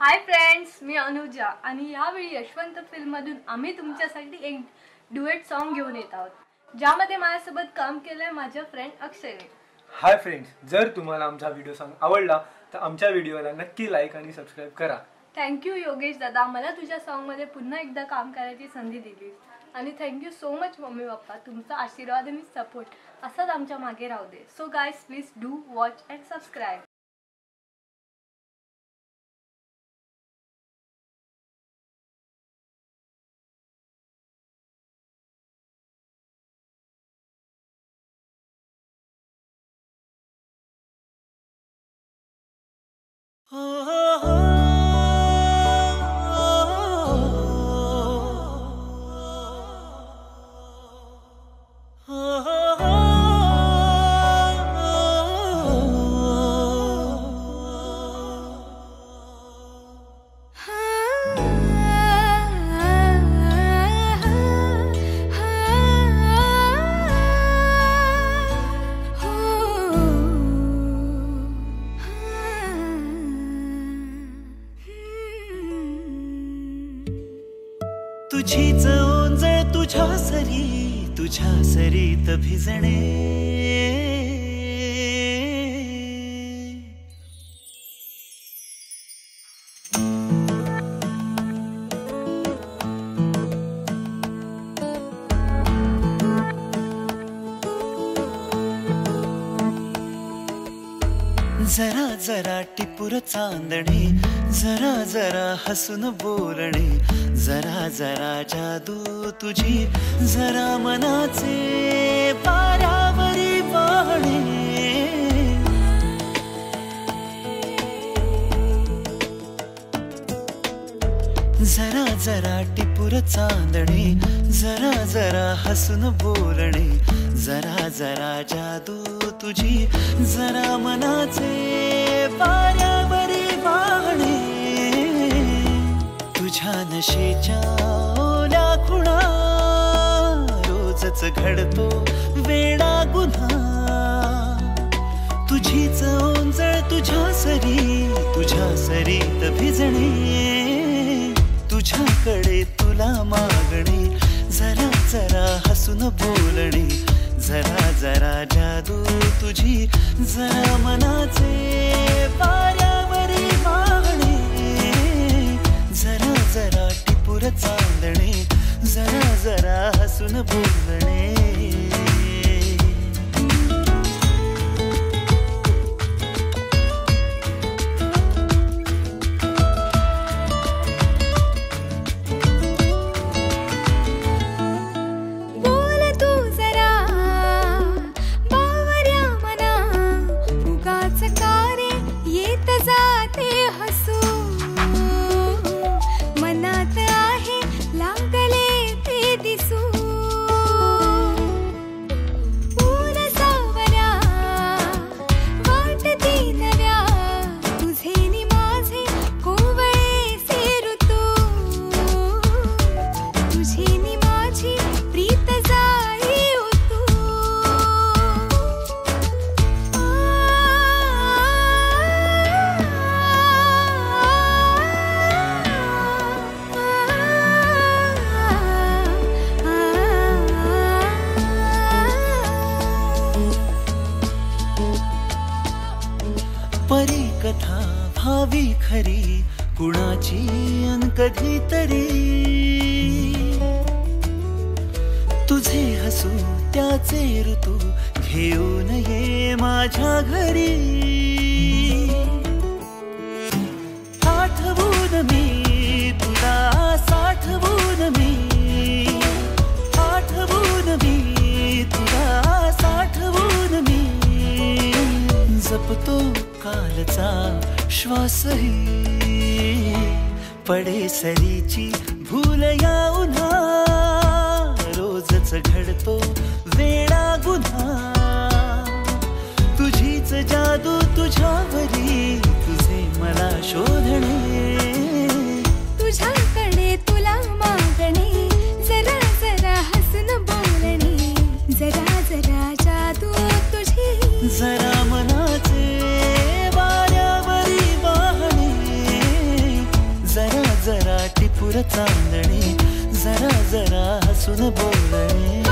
Hi friends मी अनुजा आणि यावेळी यशवंत फिल्ममधून आम्ही तुमच्यासाठी एक डुएट सॉन्ग घेऊन येत आहोत ज्यामध्ये माझ्यासोबत काम केलंय माझ्या फ्रेंड अक्षयने. हाय फ्रेंड्स जर तुम्हाला आमचा व्हिडिओ सॉंग आवडला तर आमच्या व्हिडिओला नक्की लाईक आणि सबस्क्राईब करा. थँक्यू योगेश दादा. मला तुझ्या सॉन्गमध्ये पुन्हा एकदा काम करायची संधी दिली आणि thank you so much mummy papa. तुमचा आशीर्वाद आणि सपोर्ट असाच आमच्या मागे राहू दे. So guys please do watch and subscribe तुझीच ओंजळ तुझ्या सरी तुझ्या सरीत भिजणे. जरा जरा टिपूर चांदणे जरा जरा हसून बोलणे जरा जरा जादू तुझी जरा मनाचे पारावरी वाहणे जरा जरा टिपूर चांदणे जरा जरा हसून बोलणे. जरा जरा जादू तुझी जरा मनाचे पाण्यावरी वाहणे. तुझ्या नशेच्या ओल्या खुणा रोजच घडतो वेडा गुन्हा. तुझीच ओंजळ तुझ्या सरी तुझ्या सरीत भिजणे. हसून बोलणे जरा जरा जादू तुझी जरा मनाचे पाऱ्यावरी मागणे. जरा जरा टिपूर चांदणे जरा जरा हसून बोलणे. कधीतरी. तुझे हसू त्याचे ऋतू घेऊन ये माझ्या घरी. आठवून मी तुला साठवून मी. आठवून मी तुला साठवून मी. जपतो कालचा श्वासही. पडे सरीची भूल या उन्हा. रोजच घडतो वेडा गुन्हा. तुझीच जादू तुझ्यावरी तुझे मला शोधणे. तुझ्याकडे तुला मागणे जरा जरा हसून बोलणे. जरा जरा जादू तुझी. जरा चांदणी जरा जरा हसून बोलणी.